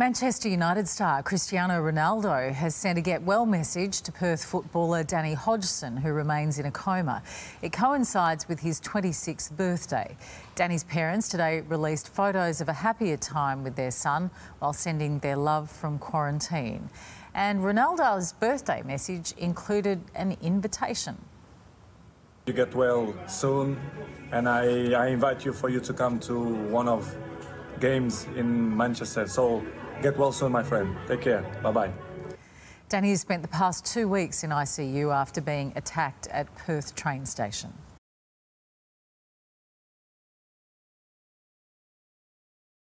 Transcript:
Manchester United star Cristiano Ronaldo has sent a get well message to Perth footballer Danny Hodgson, who remains in a coma. It coincides with his 26th birthday. Danny's parents today released photos of a happier time with their son while sending their love from quarantine. And Ronaldo's birthday message included an invitation. You get well soon, and I, I invite you for you to come to one of games in Manchester. So get well soon, my friend. Take care. Bye bye. Danny has spent the past two weeks in ICU after being attacked at Perth train station.